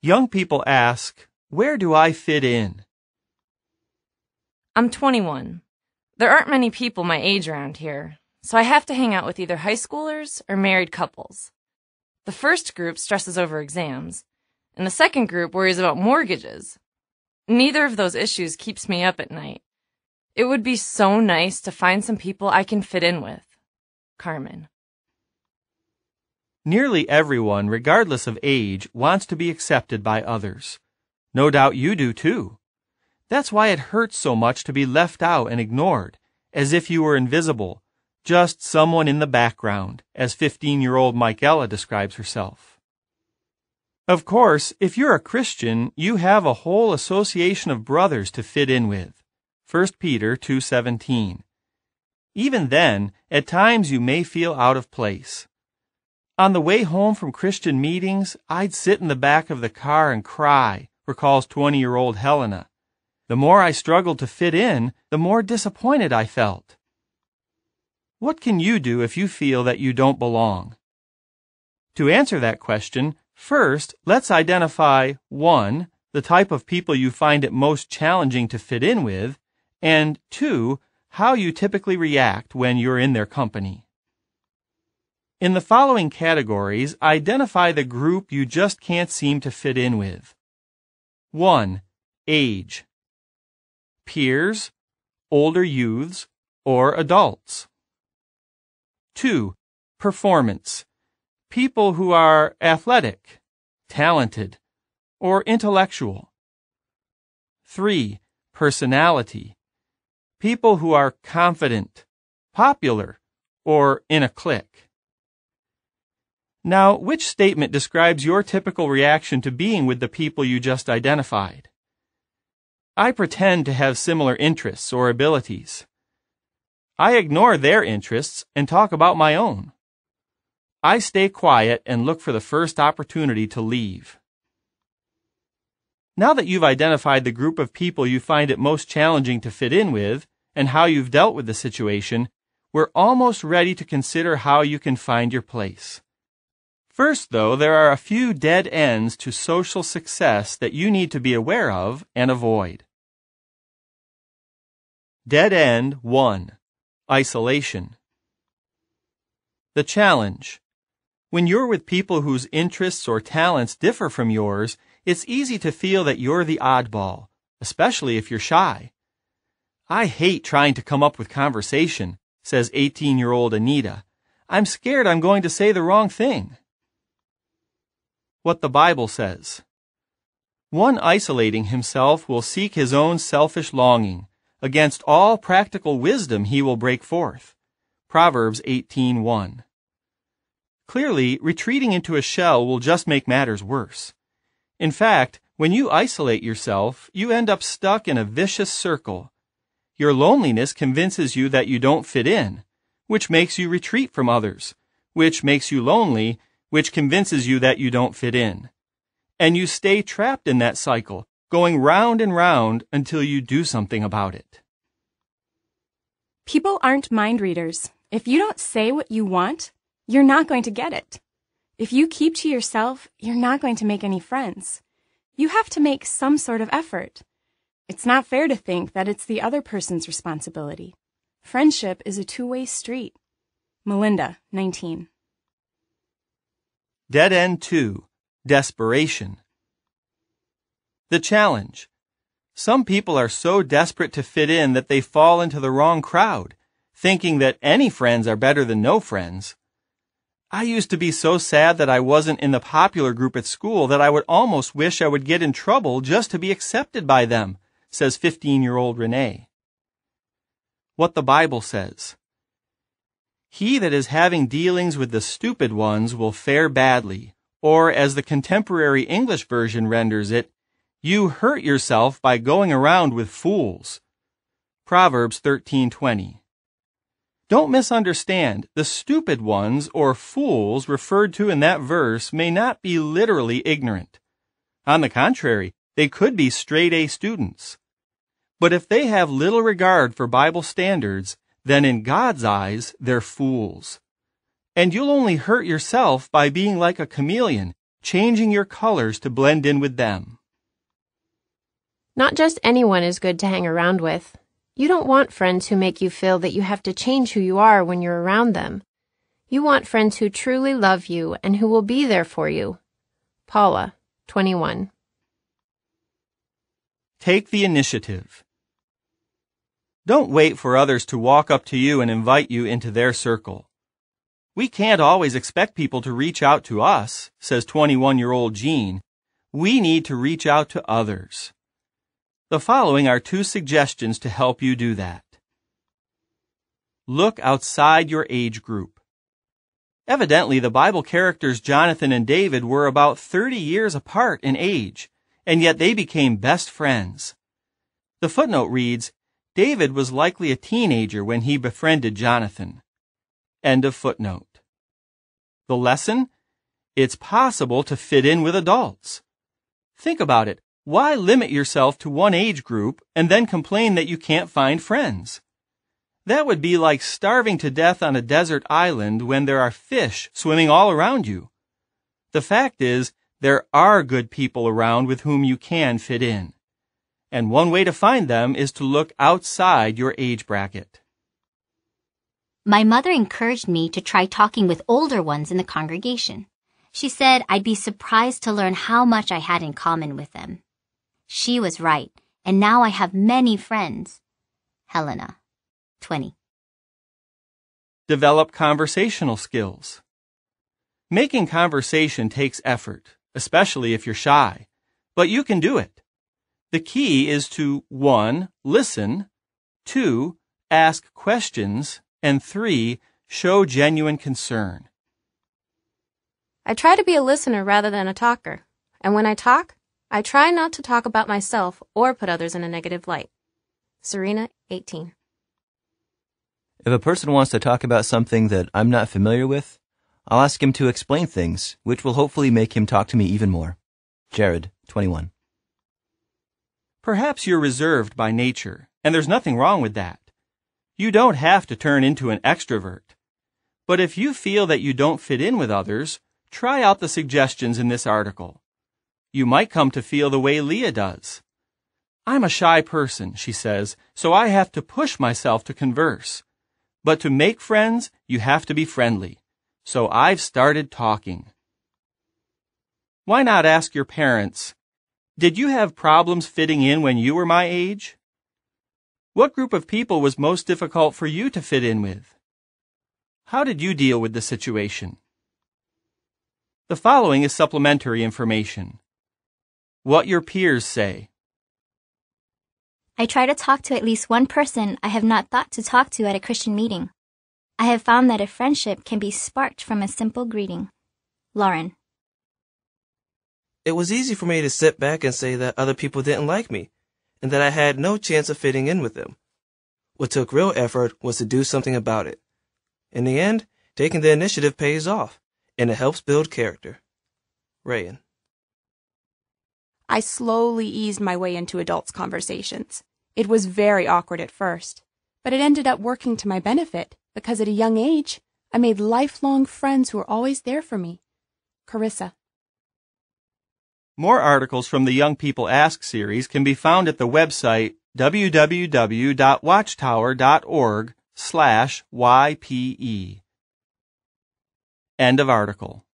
Young people ask, Where do I fit in? I'm 21. There aren't many people my age around here, so I have to hang out with either high schoolers or married couples. The first group stresses over exams, and the second group worries about mortgages. Neither of those issues keeps me up at night. It would be so nice to find some people I can fit in with. Carmen. Nearly everyone, regardless of age, wants to be accepted by others. No doubt you do too. That's why it hurts so much to be left out and ignored, as if you were invisible, just someone in the background, as 15 year old Michaela describes herself. Of course, if you're a Christian, you have a whole association of brothers to fit in with. 1 Peter 2:17. Even then, at times you may feel out of place. On the way home from Christian meetings, I'd sit in the back of the car and cry, recalls 20 year old Helena. The more I struggled to fit in, the more disappointed I felt. What can you do if you feel that you don't belong? To answer that question, first, let's identify 1. the type of people you find it most challenging to fit in with, and 2. how you typically react when you're in their company. In the following categories, identify the group you just can't seem to fit in with. 1. Age peers, older youths, or adults. 2. Performance. People who are athletic, talented, or intellectual. 3. Personality. People who are confident, popular, or in a clique. Now, which statement describes your typical reaction to being with the people you just identified? I pretend to have similar interests or abilities. I ignore their interests and talk about my own. I stay quiet and look for the first opportunity to leave. Now that you've identified the group of people you find it most challenging to fit in with and how you've dealt with the situation, we're almost ready to consider how you can find your place. First, though, there are a few dead ends to social success that you need to be aware of and avoid. Dead End 1 Isolation The challenge. When you're with people whose interests or talents differ from yours, it's easy to feel that you're the oddball, especially if you're shy. I hate trying to come up with conversation, says 18 year old Anita. I'm scared I'm going to say the wrong thing. What the Bible says. One isolating himself will seek his own selfish longing Against all practical wisdom he will break forth. Proverbs 18:1. Clearly, retreating into a shell will just make matters worse. In fact, when you isolate yourself, you end up stuck in a vicious circle. Your loneliness convinces you that you don't fit in, which makes you retreat from others, which makes you lonely, which convinces you that you don't fit in. And you stay trapped in that cycle, going round and round until you do something about it. People aren't mind readers. If you don't say what you want, you're not going to get it. If you keep to yourself, you're not going to make any friends. You have to make some sort of effort. It's not fair to think that it's the other person's responsibility. Friendship is a two-way street. Melinda, 19. Dead End 2 Desperation the challenge. Some people are so desperate to fit in that they fall into the wrong crowd, thinking that any friends are better than no friends. I used to be so sad that I wasn't in the popular group at school that I would almost wish I would get in trouble just to be accepted by them, says 15 year old Renee. What the Bible says. He that is having dealings with the stupid ones will fare badly, or as the contemporary English version renders it, you hurt yourself by going around with fools. Proverbs 13:20. Don't misunderstand. The stupid ones or fools referred to in that verse may not be literally ignorant. On the contrary, they could be straight A students. But if they have little regard for Bible standards, then in God's eyes, they're fools. And you'll only hurt yourself by being like a chameleon, changing your colors to blend in with them. Not just anyone is good to hang around with. You don't want friends who make you feel that you have to change who you are when you're around them. You want friends who truly love you and who will be there for you. Paula, 21. Take the initiative. Don't wait for others to walk up to you and invite you into their circle. We can't always expect people to reach out to us, says 21 year old Jean. We need to reach out to others. The following are two suggestions to help you do that. Look outside your age group. Evidently, the Bible characters Jonathan and David were about 30 years apart in age, and yet they became best friends. The footnote reads, David was likely a teenager when he befriended Jonathan. End of footnote. The lesson? It's possible to fit in with adults. Think about it. Why limit yourself to one age group and then complain that you can't find friends? That would be like starving to death on a desert island when there are fish swimming all around you. The fact is, there are good people around with whom you can fit in. And one way to find them is to look outside your age bracket. My mother encouraged me to try talking with older ones in the congregation. She said I'd be surprised to learn how much I had in common with them. She was right, and now I have many friends. Helena, 20. Develop conversational skills. Making conversation takes effort, especially if you're shy, but you can do it. The key is to 1. Listen, 2. Ask questions, and 3. Show genuine concern. I try to be a listener rather than a talker. And when I talk, I try not to talk about myself or put others in a negative light. Serena, 18. If a person wants to talk about something that I'm not familiar with, I'll ask him to explain things, which will hopefully make him talk to me even more. Jared, 21. Perhaps you're reserved by nature, and there's nothing wrong with that. You don't have to turn into an extrovert. But if you feel that you don't fit in with others, try out the suggestions in this article. You might come to feel the way Leah does. I'm a shy person, she says, so I have to push myself to converse. But to make friends, you have to be friendly. So I've started talking. Why not ask your parents, did you have problems fitting in when you were my age? What group of people was most difficult for you to fit in with? How did you deal with the situation? The following is supplementary information. What your peers say. I try to talk to at least one person I have not thought to talk to at a Christian meeting. I have found that a friendship can be sparked from a simple greeting. Lauren. It was easy for me to sit back and say that other people didn't like me, and that I had no chance of fitting in with them. What took real effort was to do something about it. In the end, taking the initiative pays off, and it helps build character. Rayan. I slowly eased my way into adults' conversations. It was very awkward at first, but it ended up working to my benefit because at a young age, I made lifelong friends who were always there for me. Carissa. More articles from the Young People Ask series can be found at the website www.watchtower.org slash YPE. End of article.